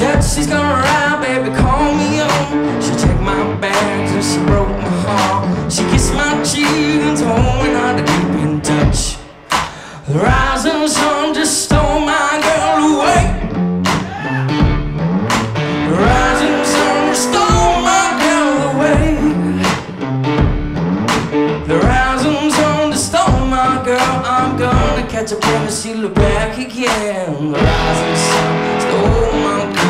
said she's gonna ride, baby, call me on. She checked my bags and she broke my heart. She kissed my cheek and told me not to keep in touch. The rising sun just stole my girl away. The rising sun just stole my girl away. The rising sun just stole my girl. I'm gonna catch up when I see her back again. The rising sun stole my girl.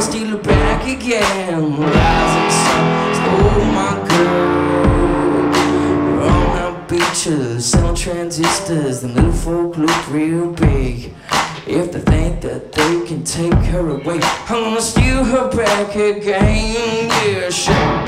Steal her back again. Rising sun stole oh, my girl. On the beaches, selling transistors, the little folk look real big. If they think that they can take her away, I'm gonna steal her back again. Yeah, sure.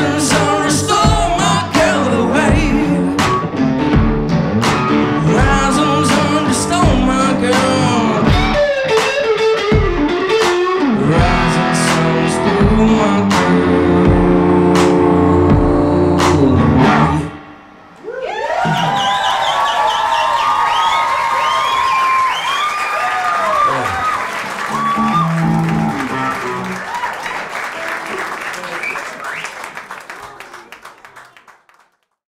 thousand